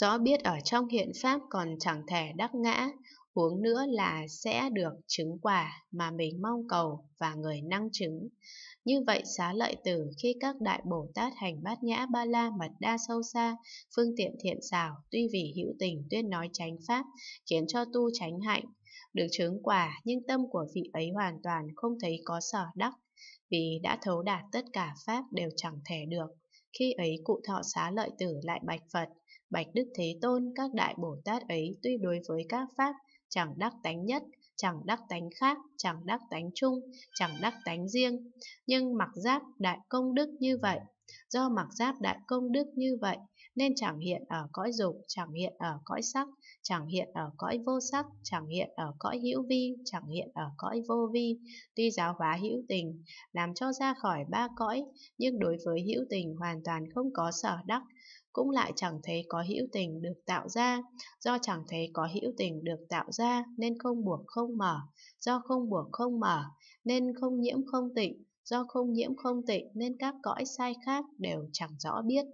Rõ biết ở trong hiện pháp còn chẳng thể đắc ngã, huống nữa là sẽ được chứng quả mà mình mong cầu và người năng chứng. Như vậy xá lợi tử khi các đại Bồ Tát hành bát nhã ba la mật đa sâu xa, phương tiện thiện xảo, tuy vì hữu tình tuyên nói tránh pháp, khiến cho tu tránh hạnh, được chứng quả nhưng tâm của vị ấy hoàn toàn không thấy có sở đắc, vì đã thấu đạt tất cả pháp đều chẳng thể được. Khi ấy cụ thọ xá lợi tử lại bạch Phật, bạch Đức Thế Tôn các đại Bồ Tát ấy tuy đối với các pháp chẳng đắc tánh nhất, chẳng đắc tánh khác, chẳng đắc tánh chung, chẳng đắc tánh riêng. Nhưng mặc giáp đại công đức như vậy, do mặc giáp đại công đức như vậy, nên chẳng hiện ở cõi dục, chẳng hiện ở cõi sắc, chẳng hiện ở cõi vô sắc, chẳng hiện ở cõi hữu vi, chẳng hiện ở cõi vô vi. Tuy giáo hóa hữu tình, làm cho ra khỏi ba cõi, nhưng đối với hữu tình hoàn toàn không có sở đắc, cũng lại chẳng thấy có hữu tình được tạo ra. Do chẳng thấy có hữu tình được tạo ra, nên không buộc không mở. Do không buộc không mở, nên không nhiễm không tịnh. Do không nhiễm không tịnh, nên các cõi sai khác đều chẳng rõ biết.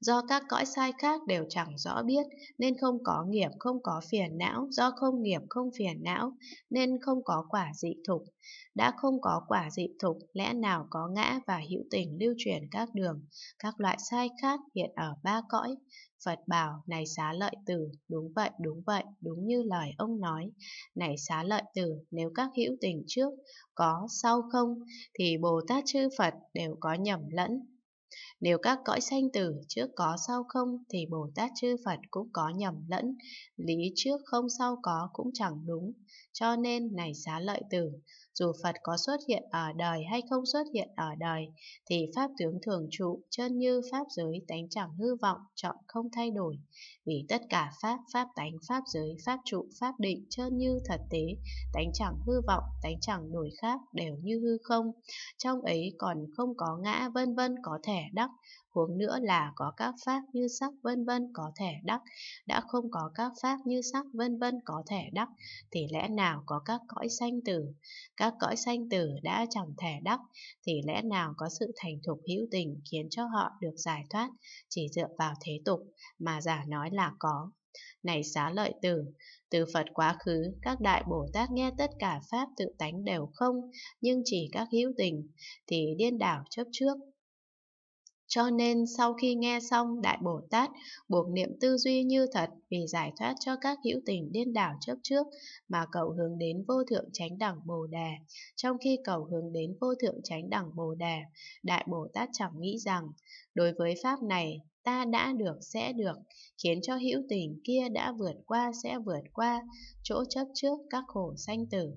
Do các cõi sai khác đều chẳng rõ biết nên không có nghiệp không có phiền não, do không nghiệp không phiền não nên không có quả dị thục. Đã không có quả dị thục, lẽ nào có ngã và hữu tình lưu truyền các đường, các loại sai khác hiện ở ba cõi. Phật bảo, này xá lợi tử, đúng vậy, đúng vậy, đúng như lời ông nói. Này xá lợi tử, nếu các hữu tình trước có sau không, thì Bồ Tát chư Phật đều có nhầm lẫn, nếu các cõi sanh tử trước có sau không thì Bồ Tát chư Phật cũng có nhầm lẫn, lý trước không sau có cũng chẳng đúng. Cho nên này xá lợi tử, dù Phật có xuất hiện ở đời hay không xuất hiện ở đời, thì Pháp tướng thường trụ, chân như Pháp giới tánh chẳng hư vọng, chọn không thay đổi. Vì tất cả Pháp, Pháp tánh, Pháp giới, Pháp trụ, Pháp định, chân như thật tế, tánh chẳng hư vọng, tánh chẳng đổi khác, đều như hư không. Trong ấy còn không có ngã vân vân có thể đắc, huống nữa là có các pháp như sắc vân vân có thể đắc, đã không có các pháp như sắc vân vân có thể đắc, thì lẽ nào có các cõi sanh tử? Các cõi sanh tử đã chẳng thể đắc, thì lẽ nào có sự thành thục hữu tình khiến cho họ được giải thoát, chỉ dựa vào thế tục mà giả nói là có. Này xá lợi tử, từ Phật quá khứ, các đại Bồ Tát nghe tất cả Pháp tự tánh đều không, nhưng chỉ các hữu tình, thì điên đảo chấp trước, cho nên sau khi nghe xong Đại Bồ Tát buộc niệm tư duy như thật vì giải thoát cho các hữu tình điên đảo chấp trước mà cầu hướng đến vô thượng chánh đẳng Bồ Đề. Trong khi cầu hướng đến vô thượng chánh đẳng Bồ Đề, Đại Bồ Tát chẳng nghĩ rằng đối với Pháp này ta đã được sẽ được, khiến cho hữu tình kia đã vượt qua sẽ vượt qua chỗ chấp trước các khổ sanh tử.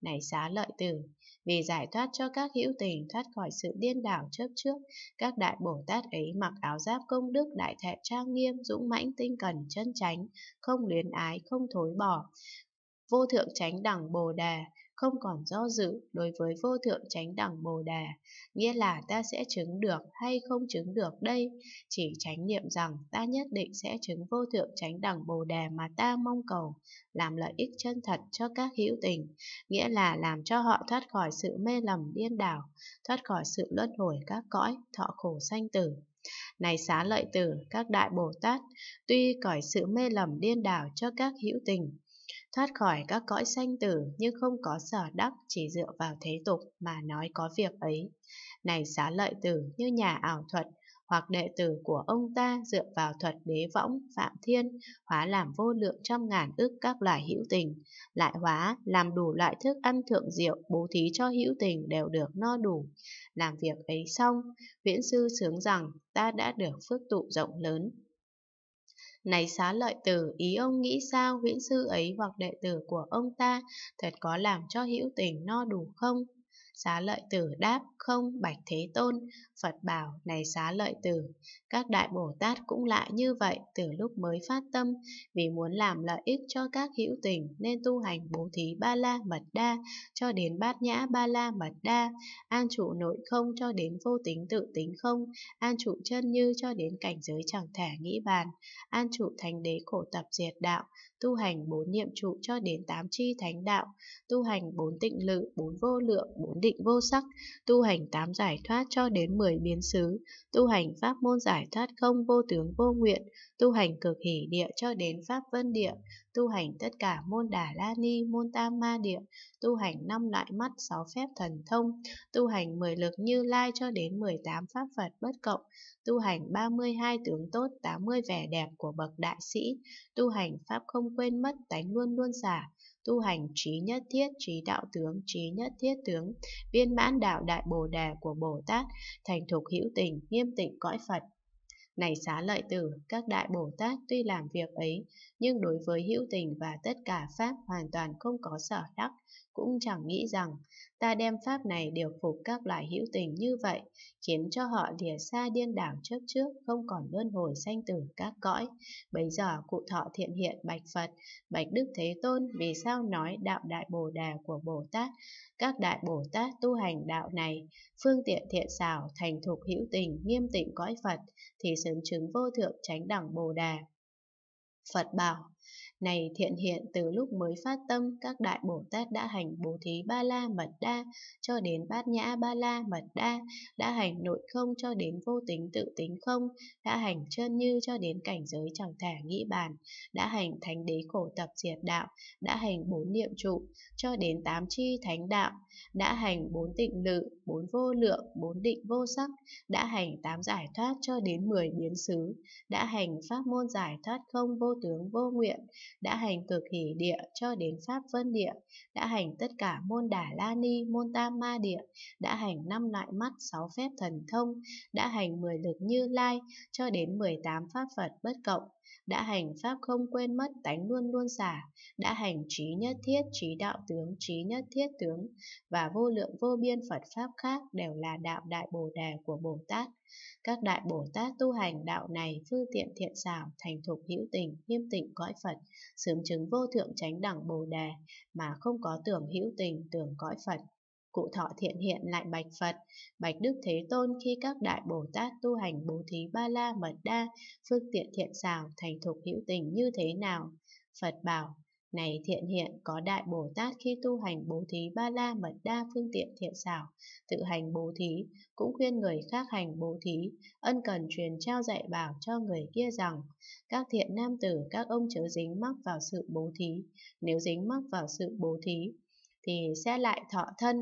Này xá lợi tử, vì giải thoát cho các hữu tình thoát khỏi sự điên đảo chấp trước, các đại Bồ Tát ấy mặc áo giáp công đức đại thệ trang nghiêm, dũng mãnh tinh cần chân chánh, không luyến ái, không thối bỏ. Vô thượng chánh đẳng Bồ Đề, không còn do dự đối với vô thượng chánh đẳng Bồ Đề, nghĩa là ta sẽ chứng được hay không chứng được đây, chỉ chánh niệm rằng ta nhất định sẽ chứng vô thượng chánh đẳng Bồ Đề mà ta mong cầu, làm lợi ích chân thật cho các hữu tình, nghĩa là làm cho họ thoát khỏi sự mê lầm điên đảo, thoát khỏi sự luân hồi các cõi, thọ khổ sanh tử. Này xá lợi tử, các đại Bồ Tát, tuy cõi sự mê lầm điên đảo cho các hữu tình, thoát khỏi các cõi sanh tử nhưng không có sở đắc chỉ dựa vào thế tục mà nói có việc ấy. Này xá lợi tử như nhà ảo thuật hoặc đệ tử của ông ta dựa vào thuật đế võng, phạm thiên, hóa làm vô lượng trăm ngàn ức các loài hữu tình, lại hóa làm đủ loại thức ăn thượng diệu, bố thí cho hữu tình đều được no đủ. Làm việc ấy xong, viễn sư sướng rằng ta đã được phước tụ rộng lớn, này xá lợi tử, ý ông nghĩ sao huyễn sư ấy hoặc đệ tử của ông ta thật có làm cho hữu tình no đủ không? Xá lợi tử đáp, không, bạch thế tôn. Phật bảo, này xá lợi tử, các đại Bồ Tát cũng lại như vậy từ lúc mới phát tâm, vì muốn làm lợi ích cho các hữu tình nên tu hành bố thí ba la mật đa cho đến bát nhã ba la mật đa, an trụ nội không cho đến vô tính tự tính không, an trụ chân như cho đến cảnh giới chẳng thể nghĩ bàn, an trụ thành đế khổ tập diệt đạo, tu hành bốn niệm trụ cho đến tám chi thánh đạo, tu hành bốn tịnh lự, bốn vô lượng, bốn định vô sắc, tu hành tám giải thoát cho đến mười biến xứ, tu hành pháp môn giải thoát không vô tướng vô nguyện, tu hành cực hỷ địa cho đến pháp vân địa, tu hành tất cả môn đà la ni, môn tam ma địa, tu hành năm loại mắt, sáu phép thần thông, tu hành mười lực như lai cho đến mười tám pháp Phật bất cộng, tu hành 32 tướng tốt, 80 vẻ đẹp của bậc đại sĩ, tu hành pháp không quên mất, tánh luôn luôn xả, tu hành trí nhất thiết, trí đạo tướng, trí nhất thiết tướng, viên mãn đạo đại bồ đề của Bồ Tát, thành thục hữu tình, nghiêm tịnh cõi Phật. Này xá lợi tử, các đại Bồ Tát tuy làm việc ấy, nhưng đối với hữu tình và tất cả Pháp hoàn toàn không có sở đắc, cũng chẳng nghĩ rằng ta đem pháp này điều phục các loại hữu tình như vậy, khiến cho họ lìa xa điên đảo trước trước, không còn luân hồi sanh tử các cõi. Bây giờ cụ thọ thiện hiện bạch Phật, bạch Đức Thế Tôn vì sao nói đạo đại bồ đề của Bồ Tát. Các đại Bồ Tát tu hành đạo này, phương tiện thiện xảo, thành thục hữu tình, nghiêm tịnh cõi Phật, thì sớm chứng vô thượng tránh đẳng bồ đề. Phật bảo, này thiện hiện từ lúc mới phát tâm, các đại Bồ Tát đã hành bố thí ba la mật đa cho đến bát nhã ba la mật đa, đã hành nội không cho đến vô tính tự tính không, đã hành chân như cho đến cảnh giới chẳng thể nghĩ bàn, đã hành thánh đế khổ tập diệt đạo, đã hành bốn niệm trụ cho đến tám chi thánh đạo, đã hành bốn tịnh lự, bốn vô lượng, bốn định vô sắc, đã hành tám giải thoát cho đến mười biến xứ, đã hành pháp môn giải thoát không vô tướng vô nguyện, đã hành cực hỷ địa cho đến pháp vân địa, đã hành tất cả môn đà la ni, môn tam ma địa, đã hành năm loại mắt, sáu phép thần thông, đã hành mười lực như lai cho đến mười tám pháp Phật bất cộng, đã hành pháp không quên mất tánh luôn luôn xả, đã hành trí nhất thiết, trí đạo tướng, trí nhất thiết tướng và vô lượng vô biên Phật Pháp khác đều là đạo đại Bồ Đề của Bồ Tát. Các đại Bồ Tát tu hành đạo này phương tiện thiện xảo, thành thục hữu tình, nghiêm tịnh cõi Phật, sớm chứng vô thượng chánh đẳng Bồ Đề mà không có tưởng hữu tình, tưởng cõi Phật. Cụ thọ thiện hiện lại bạch Phật, bạch Đức Thế Tôn khi các đại Bồ Tát tu hành bố thí ba la mật đa, phương tiện thiện xảo, thành thục hữu tình như thế nào? Phật bảo, này thiện hiện có đại Bồ Tát khi tu hành bố thí ba la mật đa phương tiện thiện xảo, tự hành bố thí, cũng khuyên người khác hành bố thí, ân cần truyền trao dạy bảo cho người kia rằng, các thiện nam tử các ông chớ dính mắc vào sự bố thí, nếu dính mắc vào sự bố thí, thì sẽ lại thọ thân.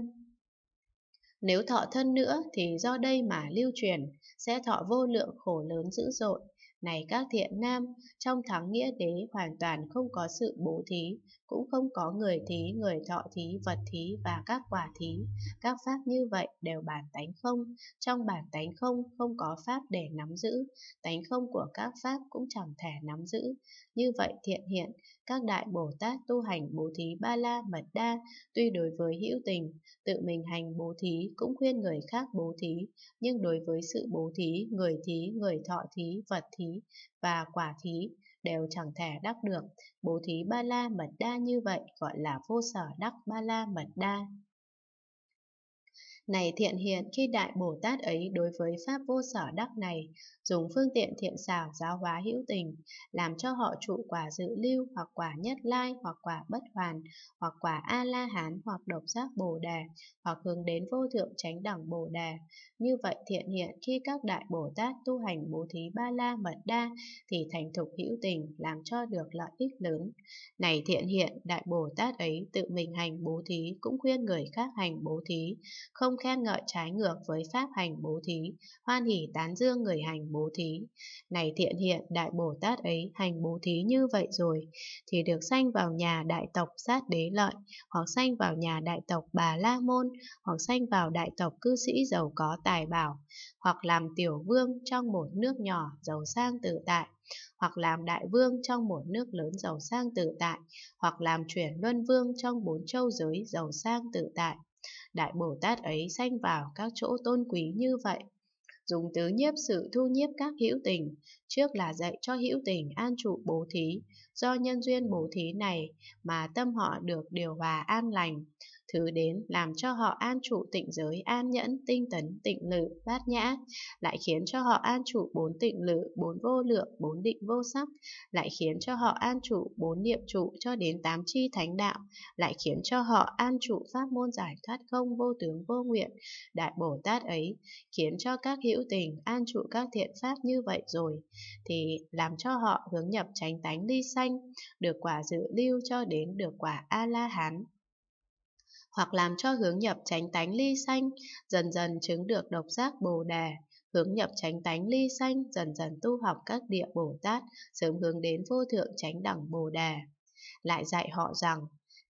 Nếu thọ thân nữa thì do đây mà lưu truyền, sẽ thọ vô lượng khổ lớn dữ dội, này các thiện nam, trong thắng nghĩa đế hoàn toàn không có sự bố thí, cũng không có người thí, người thọ thí, vật thí và các quả thí. Các pháp như vậy đều bản tánh không, trong bản tánh không không có pháp để nắm giữ, tánh không của các pháp cũng chẳng thể nắm giữ. Như vậy thiện hiện, các đại Bồ Tát tu hành bố thí ba la mật đa, tuy đối với hữu tình, tự mình hành bố thí cũng khuyên người khác bố thí, nhưng đối với sự bố thí, người thí, người thọ thí, vật thí và quả thí đều chẳng thể đắc được. Bố thí ba la mật đa như vậy gọi là vô sở đắc ba la mật đa. Này thiện hiện khi Đại Bồ Tát ấy đối với Pháp vô sở đắc này, dùng phương tiện thiện xảo giáo hóa hữu tình, làm cho họ trụ quả dự lưu hoặc quả nhất lai hoặc quả bất hoàn, hoặc quả A-la-hán hoặc độc giác Bồ Đề, hoặc hướng đến vô thượng chánh đẳng Bồ Đề. Như vậy thiện hiện khi các Đại Bồ Tát tu hành bố thí ba la mật đa thì thành thục hữu tình làm cho được lợi ích lớn. Này thiện hiện Đại Bồ Tát ấy tự mình hành bố thí cũng khuyên người khác hành bố thí, không khen ngợi trái ngược với pháp hành bố thí, hoan hỷ tán dương người hành bố thí. Này thiện hiện Đại Bồ Tát ấy hành bố thí như vậy rồi, thì được sanh vào nhà đại tộc sát đế lợi, hoặc sanh vào nhà đại tộc bà la môn, hoặc sanh vào đại tộc cư sĩ giàu có tài bảo, hoặc làm tiểu vương trong một nước nhỏ giàu sang tự tại, hoặc làm đại vương trong một nước lớn giàu sang tự tại, hoặc làm chuyển luân vương trong bốn châu giới giàu sang tự tại. Đại Bồ Tát ấy sanh vào các chỗ tôn quý như vậy. Dùng tứ nhiếp sự thu nhiếp các hữu tình, trước là dạy cho hữu tình an trụ bố thí, do nhân duyên bố thí này mà tâm họ được điều hòa an lành thứ đến làm cho họ an trụ tịnh giới an nhẫn, tinh tấn, tịnh lự, bát nhã, lại khiến cho họ an trụ bốn tịnh lự, bốn vô lượng, bốn định vô sắc, lại khiến cho họ an trụ bốn niệm trụ cho đến tám chi thánh đạo, lại khiến cho họ an trụ pháp môn giải thoát không vô tướng vô nguyện. Đại Bồ Tát ấy khiến cho các hữu tình an trụ các thiện pháp như vậy rồi, thì làm cho họ hướng nhập chánh tánh ly sanh, được quả dự lưu cho đến được quả A-la-hán hoặc làm cho hướng nhập chánh tánh ly sanh, dần dần chứng được độc giác Bồ Đề, hướng nhập chánh tánh ly sanh, dần dần tu học các địa Bồ Tát, sớm hướng đến vô thượng chánh đẳng Bồ Đề. Lại dạy họ rằng,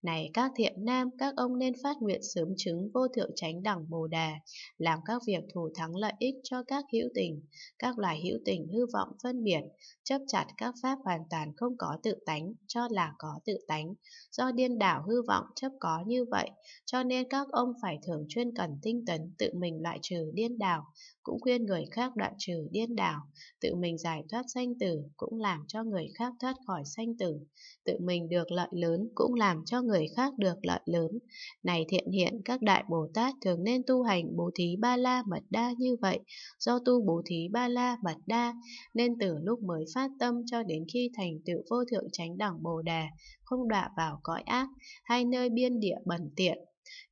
này các thiện nam, các ông nên phát nguyện sớm chứng vô thượng chánh đẳng Bồ Đề, làm các việc thủ thắng lợi ích cho các hữu tình, các loài hữu tình hư vọng phân biệt, chấp chặt các pháp hoàn toàn không có tự tánh, cho là có tự tánh. Do điên đảo hư vọng chấp có như vậy, cho nên các ông phải thường chuyên cần tinh tấn tự mình loại trừ điên đảo, cũng khuyên người khác đoạn trừ điên đảo, tự mình giải thoát sanh tử, cũng làm cho người khác thoát khỏi sanh tử, tự mình được lợi lớn, cũng làm cho người người khác được lợi lớn. Này thiện hiện, các đại Bồ Tát thường nên tu hành bố thí ba la mật đa như vậy, do tu bố thí ba la mật đa, nên từ lúc mới phát tâm cho đến khi thành tựu vô thượng chánh đẳng Bồ Đề, không đọa vào cõi ác, hay nơi biên địa bẩn tiện,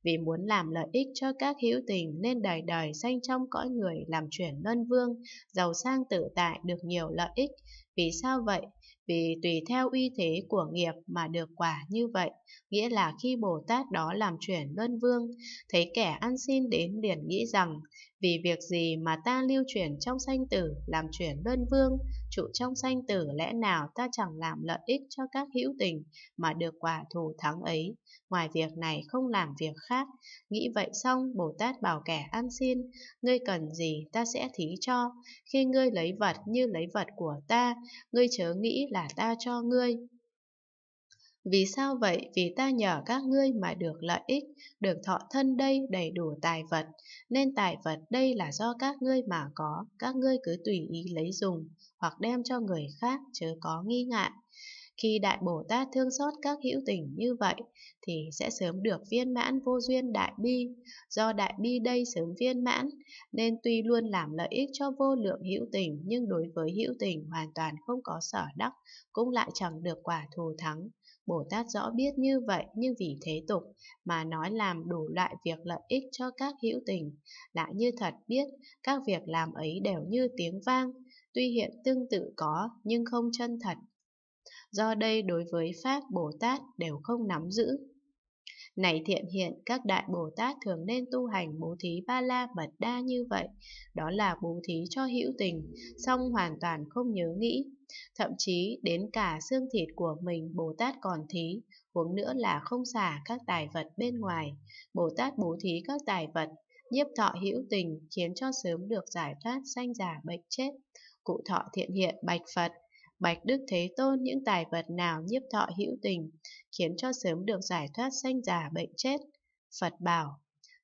vì muốn làm lợi ích cho các hữu tình nên đời đời sanh trong cõi người làm chuyển luân vương, giàu sang tự tại được nhiều lợi ích. Vì sao vậy? Vì tùy theo uy thế của nghiệp mà được quả như vậy, nghĩa là khi Bồ Tát đó làm chuyển luân vương, thấy kẻ ăn xin đến liền nghĩ rằng, vì việc gì mà ta lưu chuyển trong sanh tử, làm chuyển luân vương, trụ trong sanh tử lẽ nào ta chẳng làm lợi ích cho các hữu tình mà được quả thù thắng ấy, ngoài việc này không làm việc khác. Nghĩ vậy xong, Bồ Tát bảo kẻ ăn xin, ngươi cần gì ta sẽ thí cho, khi ngươi lấy vật như lấy vật của ta, ngươi chớ nghĩ là ta cho ngươi. Vì sao vậy? Vì ta nhờ các ngươi mà được lợi ích, được thọ thân đây đầy đủ tài vật, nên tài vật đây là do các ngươi mà có, các ngươi cứ tùy ý lấy dùng, hoặc đem cho người khác, chớ có nghi ngại. Khi Đại Bồ Tát thương xót các hữu tình như vậy, thì sẽ sớm được viên mãn vô duyên đại bi. Do đại bi đây sớm viên mãn, nên tuy luôn làm lợi ích cho vô lượng hữu tình, nhưng đối với hữu tình hoàn toàn không có sở đắc, cũng lại chẳng được quả thù thắng. Bồ Tát rõ biết như vậy nhưng vì thế tục mà nói làm đủ loại việc lợi ích cho các hữu tình, lại như thật biết các việc làm ấy đều như tiếng vang, tuy hiện tương tự có nhưng không chân thật. Do đây đối với Pháp Bồ Tát đều không nắm giữ. Này thiện hiện, các đại Bồ Tát thường nên tu hành bố thí ba la mật đa như vậy, đó là bố thí cho hữu tình, song hoàn toàn không nhớ nghĩ, Thậm chí đến cả xương thịt của mình Bồ Tát còn thí, huống nữa là không xả các tài vật bên ngoài. Bồ Tát bố thí các tài vật, nhiếp thọ hữu tình khiến cho sớm được giải thoát sanh giả bệnh chết. Cụ thọ thiện hiện bạch Phật, bạch Đức Thế Tôn những tài vật nào nhiếp thọ hữu tình khiến cho sớm được giải thoát sanh giả bệnh chết. Phật bảo,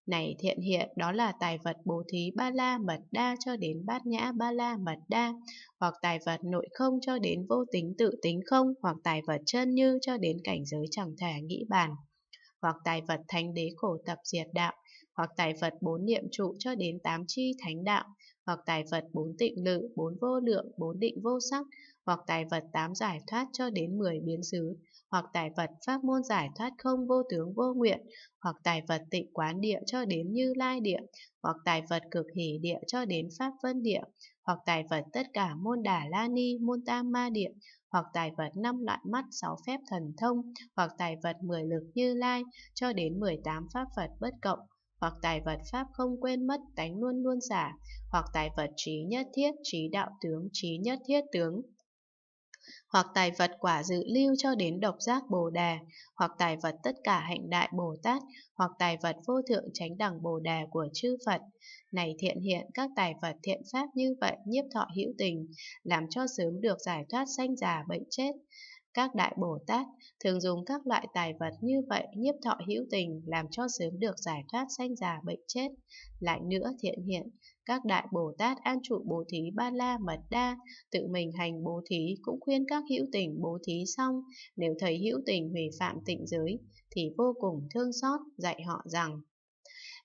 này thiện hiện đó là tài vật bố thí ba la mật đa cho đến bát nhã ba la mật đa, hoặc tài vật nội không cho đến vô tính tự tính không, hoặc tài vật chân như cho đến cảnh giới chẳng thể nghĩ bàn, hoặc tài vật thánh đế khổ tập diệt đạo, hoặc tài vật bốn niệm trụ cho đến tám chi thánh đạo, hoặc tài vật bốn tịnh lự, bốn vô lượng, bốn định vô sắc, hoặc tài vật tám giải thoát cho đến mười biến xứ, hoặc tài vật pháp môn giải thoát không vô tướng vô nguyện, hoặc tài vật tịnh quán địa cho đến như lai địa, hoặc tài vật cực hỷ địa cho đến pháp vân địa, hoặc tài vật tất cả môn đà la ni, môn tam ma địa, hoặc tài vật năm loại mắt sáu phép thần thông, hoặc tài vật mười lực như lai cho đến mười tám pháp Phật bất cộng, hoặc tài vật pháp không quên mất tánh luôn luôn giả, hoặc tài vật trí nhất thiết, trí đạo tướng, trí nhất thiết tướng, hoặc tài vật quả dự lưu cho đến độc giác Bồ Đề, hoặc tài vật tất cả hạnh đại Bồ Tát, hoặc tài vật vô thượng chánh đẳng Bồ Đề của chư Phật. Này thiện hiện các tài vật thiện pháp như vậy nhiếp thọ hữu tình, làm cho sớm được giải thoát sanh già bệnh chết. Các đại Bồ Tát thường dùng các loại tài vật như vậy nhiếp thọ hữu tình làm cho sớm được giải thoát sanh già bệnh chết. Lại nữa thiện hiện, các đại Bồ Tát an trụ bố thí ba la mật đa, tự mình hành bố thí cũng khuyên các hữu tình bố thí xong, nếu thấy hữu tình hủy phạm tịnh giới, thì vô cùng thương xót dạy họ rằng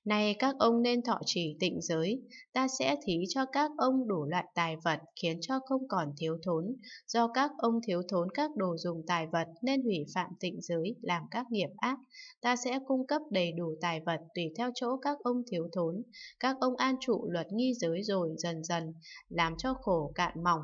này các ông nên thọ trì tịnh giới, ta sẽ thí cho các ông đủ loại tài vật khiến cho không còn thiếu thốn. Do các ông thiếu thốn các đồ dùng tài vật nên hủy phạm tịnh giới, làm các nghiệp ác. Ta sẽ cung cấp đầy đủ tài vật tùy theo chỗ các ông thiếu thốn. Các ông an trụ luật nghi giới rồi dần dần, làm cho khổ cạn mỏng.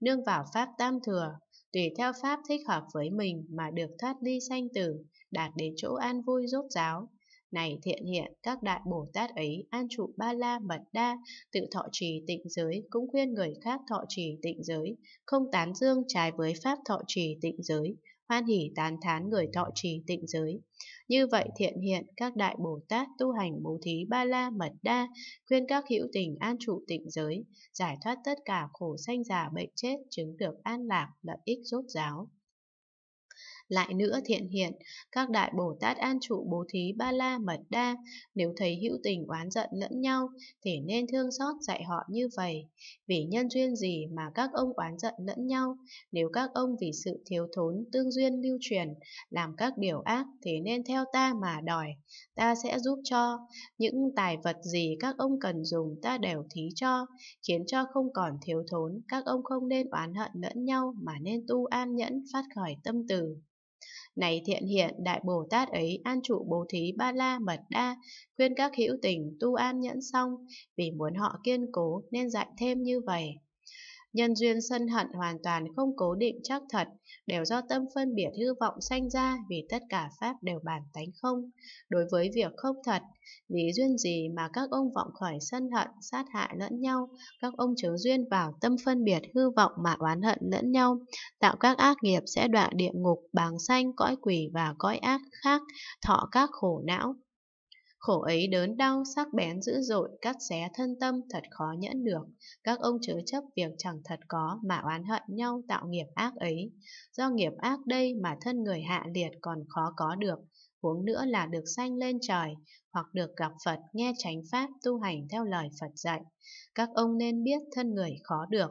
Nương vào pháp tam thừa, tùy theo pháp thích hợp với mình mà được thoát ly sanh tử, đạt đến chỗ an vui rốt ráo. Này thiện hiện, các đại Bồ Tát ấy an trụ ba la mật đa, tự thọ trì tịnh giới, cũng khuyên người khác thọ trì tịnh giới, không tán dương trái với pháp thọ trì tịnh giới, hoan hỷ tán thán người thọ trì tịnh giới. Như vậy thiện hiện, các đại Bồ Tát tu hành bố thí ba la mật đa, khuyên các hữu tình an trụ tịnh giới, giải thoát tất cả khổ sanh già bệnh chết, chứng được an lạc, lợi ích rốt ráo. Lại nữa thiện hiện, các đại Bồ Tát an trụ bố thí ba la mật đa, nếu thấy hữu tình oán giận lẫn nhau, thì nên thương xót dạy họ như vậy. Vì nhân duyên gì mà các ông oán giận lẫn nhau, nếu các ông vì sự thiếu thốn tương duyên lưu truyền, làm các điều ác thì nên theo ta mà đòi, ta sẽ giúp cho. Những tài vật gì các ông cần dùng ta đều thí cho, khiến cho không còn thiếu thốn, các ông không nên oán hận lẫn nhau mà nên tu an nhẫn phát khởi tâm từ. Này thiện hiện, Đại Bồ Tát ấy an trụ bố thí ba la mật đa, khuyên các hữu tình tu an nhẫn xong, vì muốn họ kiên cố nên dạy thêm như vậy. Nhân duyên sân hận hoàn toàn không cố định chắc thật, đều do tâm phân biệt hư vọng sanh ra vì tất cả pháp đều bản tánh không. Đối với việc không thật, lý duyên gì mà các ông vọng khỏi sân hận, sát hại lẫn nhau, các ông chớ duyên vào tâm phân biệt hư vọng mà oán hận lẫn nhau, tạo các ác nghiệp sẽ đọa địa ngục, bàng sanh, cõi quỷ và cõi ác khác, thọ các khổ não. Khổ ấy đớn đau, sắc bén dữ dội, cắt xé thân tâm thật khó nhẫn được. Các ông chớ chấp việc chẳng thật có mà oán hận nhau tạo nghiệp ác ấy. Do nghiệp ác đây mà thân người hạ liệt còn khó có được, huống nữa là được sanh lên trời, hoặc được gặp Phật nghe chánh pháp tu hành theo lời Phật dạy. Các ông nên biết thân người khó được,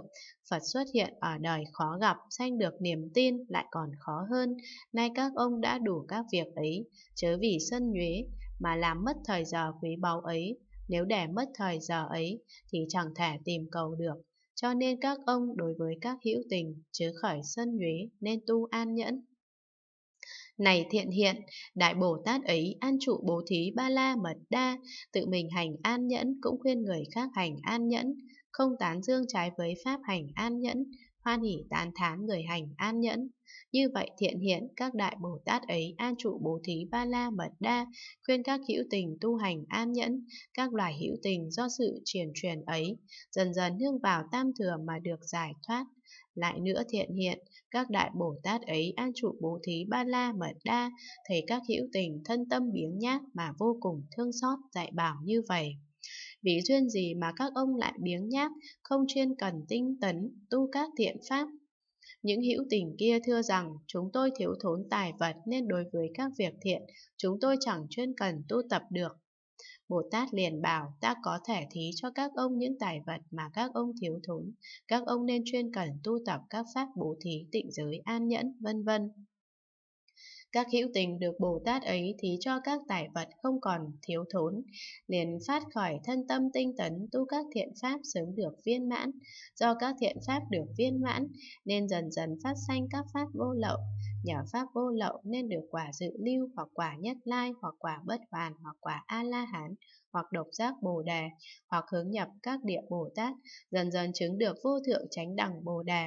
Phật xuất hiện ở đời khó gặp, sanh được niềm tin lại còn khó hơn. Nay các ông đã đủ các việc ấy, chớ vì sân nhuế mà làm mất thời giờ quý báu ấy. Nếu để mất thời giờ ấy thì chẳng thể tìm cầu được. Cho nên các ông đối với các hữu tình chứ khởi sân nhuế nên tu an nhẫn. Này thiện hiện, Đại Bồ Tát ấy an trụ bố thí ba la mật đa, tự mình hành an nhẫn cũng khuyên người khác hành an nhẫn, không tán dương trái với pháp hành an nhẫn, hoan hỷ tán thán người hành an nhẫn. Như vậy thiện hiện các đại Bồ Tát ấy an trụ bố thí ba la mật đa, khuyên các hữu tình tu hành an nhẫn, các loài hữu tình do sự truyền truyền ấy, dần dần hương vào tam thừa mà được giải thoát. Lại nữa thiện hiện, các đại Bồ Tát ấy an trụ bố thí ba la mật đa, thấy các hữu tình thân tâm biếng nhác mà vô cùng thương xót dạy bảo như vậy. Vì duyên gì mà các ông lại biếng nhác, không chuyên cần tinh tấn, tu các thiện pháp, những hữu tình kia thưa rằng chúng tôi thiếu thốn tài vật nên đối với các việc thiện chúng tôi chẳng chuyên cần tu tập được. Bồ Tát liền bảo ta có thể thí cho các ông những tài vật mà các ông thiếu thốn. Các ông nên chuyên cần tu tập các pháp bố thí tịnh giới an nhẫn vân vân. Các hữu tình được Bồ Tát ấy thí cho các tài vật không còn thiếu thốn, liền phát khỏi thân tâm tinh tấn tu các thiện pháp sớm được viên mãn. Do các thiện pháp được viên mãn, nên dần dần phát sanh các pháp vô lậu. Nhờ pháp vô lậu nên được quả dự lưu hoặc quả nhất lai hoặc quả bất hoàn hoặc quả A-la-hán hoặc độc giác Bồ Đề hoặc hướng nhập các địa Bồ Tát, dần dần chứng được vô thượng chánh đẳng Bồ Đề.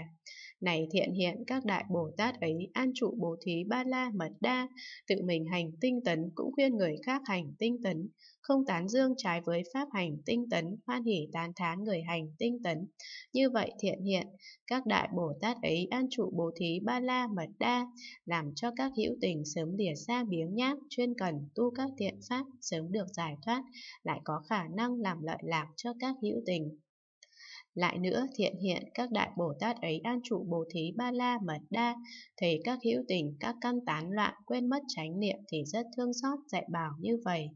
Này thiện hiện các đại Bồ Tát ấy an trụ bố thí ba la mật đa, tự mình hành tinh tấn cũng khuyên người khác hành tinh tấn, không tán dương trái với pháp hành tinh tấn, hoan hỷ tán thán người hành tinh tấn. Như vậy thiện hiện, các đại Bồ Tát ấy an trụ bố thí ba la mật đa, làm cho các hữu tình sớm lìa xa biếng nhác, chuyên cần tu các thiện pháp, sớm được giải thoát, lại có khả năng làm lợi lạc cho các hữu tình. Lại nữa thiện hiện các đại Bồ Tát ấy an trụ bồ thí ba la mật đa, thấy các hữu tình, các căn tán loạn, quên mất chánh niệm thì rất thương xót dạy bảo như vậy.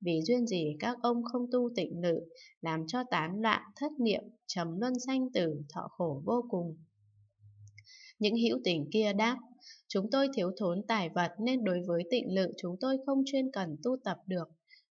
Vì duyên gì các ông không tu tịnh lự, làm cho tán loạn, thất niệm, trầm luân sanh tử, thọ khổ vô cùng. Những hữu tình kia đáp, chúng tôi thiếu thốn tài vật nên đối với tịnh lự chúng tôi không chuyên cần tu tập được.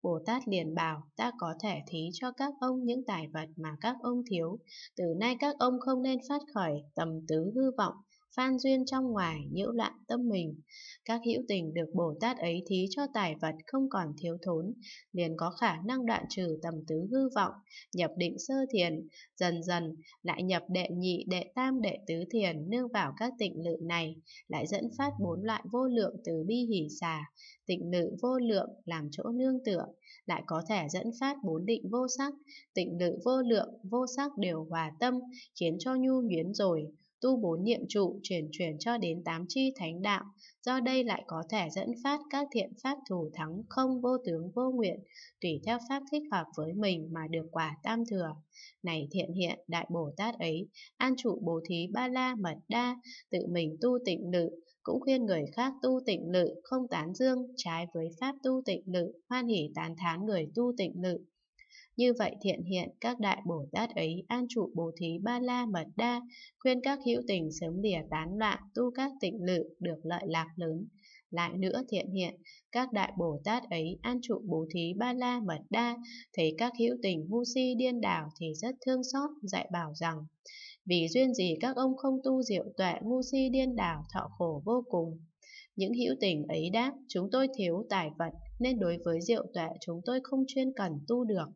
Bồ Tát liền bảo, ta có thể thí cho các ông những tài vật mà các ông thiếu. Từ nay các ông không nên phát khởi tầm tứ hư vọng, phan duyên trong ngoài, nhiễu loạn tâm mình. Các hữu tình được Bồ Tát ấy thí cho tài vật không còn thiếu thốn, liền có khả năng đoạn trừ tầm tứ hư vọng, nhập định sơ thiền, dần dần lại nhập đệ nhị, đệ tam, đệ tứ thiền nương vào các tịnh lự này, lại dẫn phát bốn loại vô lượng từ bi hỷ xả, tịnh lự vô lượng làm chỗ nương tựa, lại có thể dẫn phát bốn định vô sắc, tịnh lự vô lượng, vô sắc đều hòa tâm, khiến cho nhu nhuyến rồi, tu bốn niệm trụ chuyển chuyển cho đến tám chi thánh đạo, do đây lại có thể dẫn phát các thiện pháp thủ thắng không vô tướng vô nguyện, tùy theo pháp thích hợp với mình mà được quả tam thừa. Này thiện hiện đại Bồ Tát ấy, an trụ bố thí ba la mật đa, tự mình tu tịnh lự, cũng khuyên người khác tu tịnh lự, không tán dương, trái với pháp tu tịnh lự, hoan hỷ tán thán người tu tịnh lự. Như vậy thiện hiện các đại Bồ Tát ấy an trụ bố thí ba la mật đa, khuyên các hữu tình sớm lìa tán loạn tu các tịnh lự được lợi lạc lớn. Lại nữa thiện hiện, các đại Bồ Tát ấy an trụ bố thí ba la mật đa, thấy các hữu tình ngu si điên đảo thì rất thương xót, dạy bảo rằng, vì duyên gì các ông không tu diệu tuệ ngu si điên đảo thọ khổ vô cùng. Những hữu tình ấy đáp, chúng tôi thiếu tài vật, nên đối với diệu tuệ chúng tôi không chuyên cần tu được.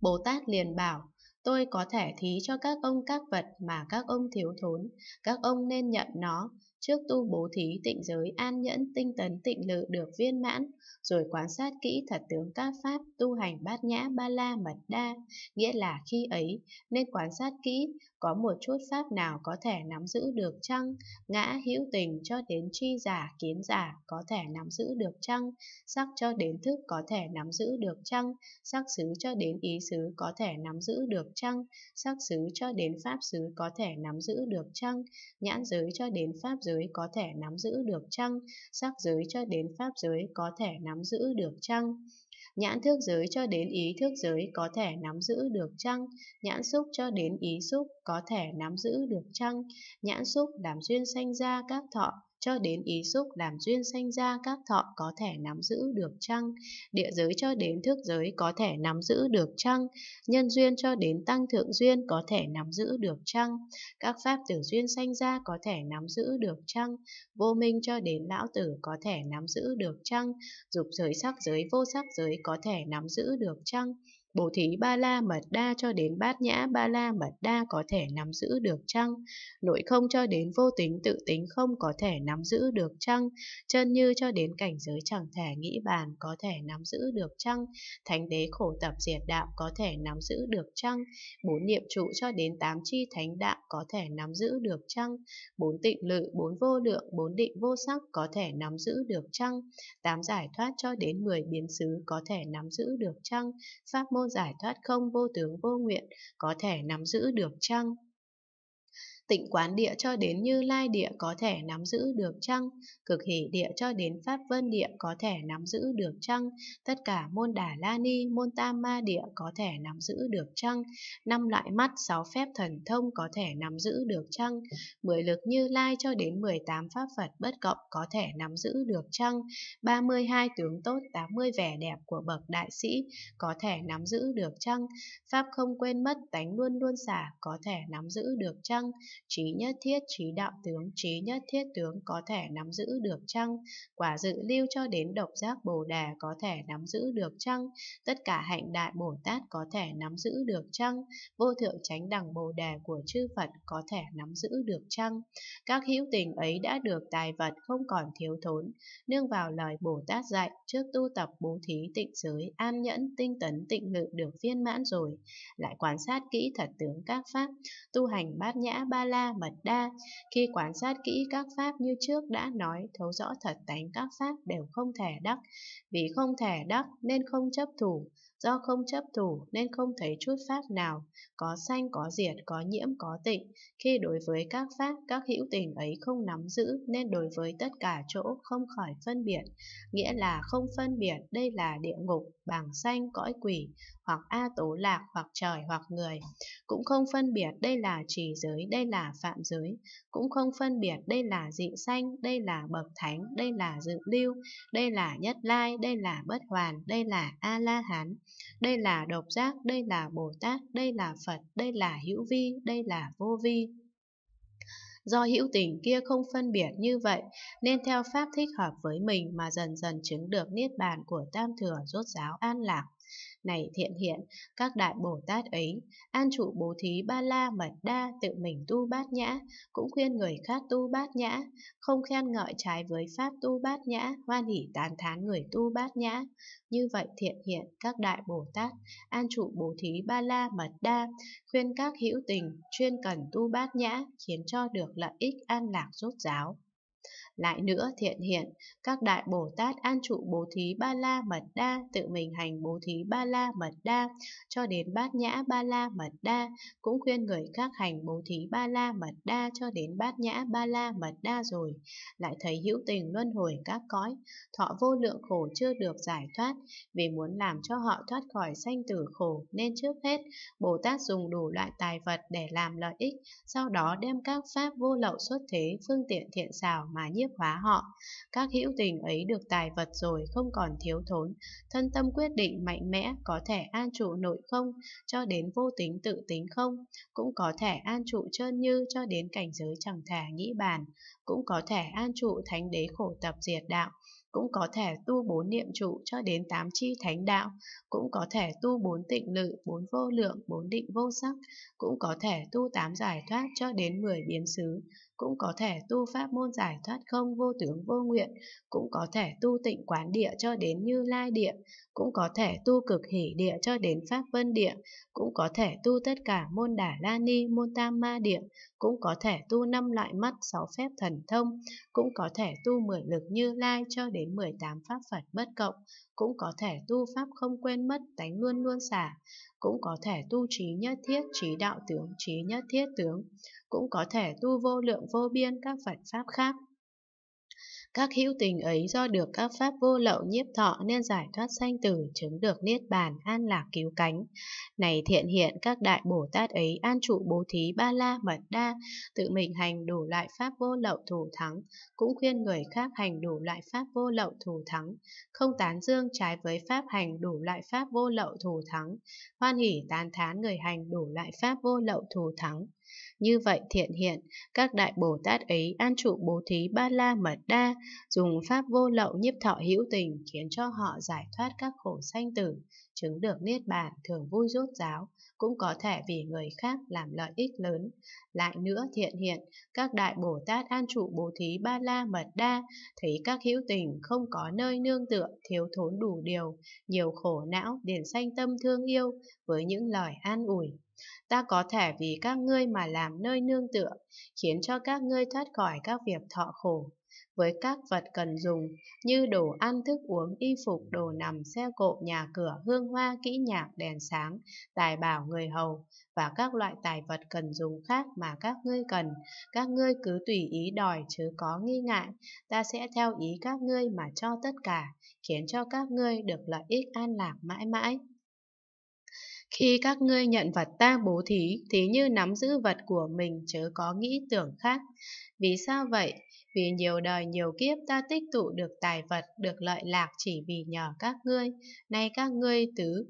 Bồ Tát liền bảo, tôi có thể thí cho các ông các vật mà các ông thiếu thốn, các ông nên nhận nó, trước tu bố thí tịnh giới an nhẫn tinh tấn tịnh lự được viên mãn, rồi quan sát kỹ thật tướng các pháp tu hành bát nhã ba la mật đa, nghĩa là khi ấy nên quan sát kỹ có một chút pháp nào có thể nắm giữ được chăng, ngã hữu tình cho đến chi giả kiến giả có thể nắm giữ được chăng, sắc cho đến thức có thể nắm giữ được chăng, sắc xứ cho đến ý xứ có thể nắm giữ được chăng, sắc xứ cho đến pháp xứ có thể nắm giữ được chăng, nhãn giới cho đến pháp giới giới có thể nắm giữ được chăng, sắc giới cho đến pháp giới có thể nắm giữ được chăng. Nhãn thức giới cho đến ý thức giới có thể nắm giữ được chăng? Nhãn xúc cho đến ý xúc có thể nắm giữ được chăng? Nhãn xúc làm duyên sanh ra các thọ cho đến ý xúc làm duyên sanh ra các thọ có thể nắm giữ được chăng? Địa giới cho đến thức giới có thể nắm giữ được chăng? Nhân duyên cho đến tăng thượng duyên có thể nắm giữ được chăng? Các pháp tử duyên sanh ra có thể nắm giữ được chăng? Vô minh cho đến lão tử có thể nắm giữ được chăng? Dục giới sắc giới vô sắc giới có thể nắm giữ được chăng? Bồ thí ba la mật đa cho đến bát nhã ba la mật đa có thể nắm giữ được chăng? Nội không cho đến vô tính tự tính không có thể nắm giữ được chăng? Chân như cho đến cảnh giới chẳng thể nghĩ bàn có thể nắm giữ được chăng? Thánh đế khổ tập diệt đạo có thể nắm giữ được chăng? Bốn niệm trụ cho đến tám chi thánh đạo có thể nắm giữ được chăng? Bốn tịnh lự, bốn vô lượng, bốn định vô sắc có thể nắm giữ được chăng? Tám giải thoát cho đến mười biến xứ có thể nắm giữ được chăng? Pháp môn giải thoát không vô tướng vô nguyện có thể nắm giữ được chăng? Tịnh quán địa cho đến như lai địa có thể nắm giữ được chăng? Cực hỷ địa cho đến pháp vân địa có thể nắm giữ được chăng? Tất cả môn đà la ni, môn tam ma địa có thể nắm giữ được chăng? Năm loại mắt, sáu phép thần thông có thể nắm giữ được chăng? Mười lực như lai cho đến 18 pháp Phật bất cộng có thể nắm giữ được chăng? 32 tướng tốt, 80 vẻ đẹp của bậc đại sĩ có thể nắm giữ được chăng? Pháp không quên mất, tánh luôn luôn xả có thể nắm giữ được chăng? Trí nhất thiết trí đạo tướng, trí nhất thiết tướng có thể nắm giữ được chăng? Quả dự lưu cho đến độc giác bồ đề có thể nắm giữ được chăng? Tất cả hạnh đại Bồ Tát có thể nắm giữ được chăng? Vô thượng chánh đẳng bồ đề của chư Phật có thể nắm giữ được chăng? Các hữu tình ấy đã được tài vật không còn thiếu thốn, nương vào lời Bồ Tát dạy trước tu tập bố thí tịnh giới, an nhẫn, tinh tấn, tịnh ngự được viên mãn rồi, lại quan sát kỹ thật tướng các pháp, tu hành bát nhã ba la mật đa. Khi quan sát kỹ các pháp như trước đã nói, thấu rõ thật tánh các pháp đều không thể đắc. Vì không thể đắc nên không chấp thủ, do không chấp thủ nên không thấy chút pháp nào, có sanh có diệt, có nhiễm có tịnh. Khi đối với các pháp, các hữu tình ấy không nắm giữ nên đối với tất cả chỗ không khỏi phân biệt, nghĩa là không phân biệt đây là địa ngục, bảng sanh, cõi quỷ, hoặc A tố lạc, hoặc trời, hoặc người. Cũng không phân biệt đây là trì giới, đây là phạm giới. Cũng không phân biệt đây là dị sanh, đây là bậc thánh, đây là dự lưu, đây là nhất lai, đây là bất hoàn, đây là A-la-hán, đây là độc giác, đây là Bồ Tát, đây là Phật, đây là hữu vi, đây là vô vi. Do hữu tình kia không phân biệt như vậy, nên theo pháp thích hợp với mình mà dần dần chứng được niết bàn của Tam Thừa rốt giáo an lạc. Này thiện hiện, các đại Bồ Tát ấy, an trụ bố thí ba la mật đa tự mình tu bát nhã, cũng khuyên người khác tu bát nhã, không khen ngợi trái với pháp tu bát nhã, hoan hỷ tán thán người tu bát nhã. Như vậy thiện hiện các đại Bồ Tát, an trụ bố thí ba la mật đa, khuyên các hữu tình, chuyên cần tu bát nhã, khiến cho được lợi ích an lạc rốt giáo. Lại nữa thiện hiện, các đại Bồ Tát an trụ bố thí ba la mật đa, tự mình hành bố thí ba la mật đa, cho đến bát nhã ba la mật đa, cũng khuyên người khác hành bố thí ba la mật đa cho đến bát nhã ba la mật đa rồi, lại thấy hữu tình luân hồi các cõi, thọ vô lượng khổ chưa được giải thoát, vì muốn làm cho họ thoát khỏi sanh tử khổ nên trước hết Bồ Tát dùng đủ loại tài vật để làm lợi ích, sau đó đem các pháp vô lậu xuất thế, phương tiện thiện xảo mà nhiếp hóa họ. Các hữu tình ấy được tài vật rồi không còn thiếu thốn, thân tâm quyết định mạnh mẽ có thể an trụ nội không cho đến vô tính tự tính không, cũng có thể an trụ trơn như cho đến cảnh giới chẳng thể nghĩ bàn, cũng có thể an trụ thánh đế khổ tập diệt đạo, cũng có thể tu bốn niệm trụ cho đến tám chi thánh đạo, cũng có thể tu bốn tịnh lự, bốn vô lượng, bốn định vô sắc, cũng có thể tu tám giải thoát cho đến mười biến xứ, cũng có thể tu pháp môn giải thoát không vô tướng vô nguyện, cũng có thể tu tịnh quán địa cho đến như lai địa, cũng có thể tu cực hỷ địa cho đến pháp vân địa, cũng có thể tu tất cả môn đả la ni, môn tam ma địa, cũng có thể tu năm loại mắt, sáu phép thần thông, cũng có thể tu mười lực như lai cho đến mười tám pháp Phật bất cộng, cũng có thể tu pháp không quên mất, tánh luôn luôn xả, cũng có thể tu trí nhất thiết, trí đạo tướng, trí nhất thiết tướng, cũng có thể tu vô lượng vô biên các Phật Pháp khác. Các hữu tình ấy do được các pháp vô lậu nhiếp thọ nên giải thoát sanh tử, chứng được niết bàn, an lạc cứu cánh. Này thiện hiện các đại Bồ Tát ấy an trụ bố thí ba la mật đa, tự mình hành đủ loại pháp vô lậu thủ thắng, cũng khuyên người khác hành đủ loại pháp vô lậu thủ thắng, không tán dương trái với pháp hành đủ loại pháp vô lậu thủ thắng, hoan hỷ tán thán người hành đủ loại pháp vô lậu thủ thắng. Như vậy thiện hiện, các đại Bồ Tát ấy an trụ bố thí ba la mật đa, dùng pháp vô lậu nhiếp thọ hữu tình khiến cho họ giải thoát các khổ sanh tử, chứng được niết bàn, thường vui rốt giáo, cũng có thể vì người khác làm lợi ích lớn. Lại nữa thiện hiện, các đại Bồ Tát an trụ bố thí ba la mật đa, thấy các hữu tình không có nơi nương tựa, thiếu thốn đủ điều, nhiều khổ não, điển sanh tâm thương yêu, với những lời an ủi, ta có thể vì các ngươi mà làm nơi nương tựa, khiến cho các ngươi thoát khỏi các việc thọ khổ. Với các vật cần dùng như đồ ăn thức uống, y phục, đồ nằm, xe cộ, nhà cửa, hương hoa, kỹ nhạc, đèn sáng, tài bảo người hầu và các loại tài vật cần dùng khác mà các ngươi cần. Các ngươi cứ tùy ý đòi chứ có nghi ngại, ta sẽ theo ý các ngươi mà cho tất cả, khiến cho các ngươi được lợi ích an lạc mãi mãi. Khi các ngươi nhận vật ta bố thí thì như nắm giữ vật của mình chớ có nghĩ tưởng khác. Vì sao vậy? Vì nhiều đời nhiều kiếp ta tích tụ được tài vật, được lợi lạc chỉ vì nhờ các ngươi. Nay các ngươi tứ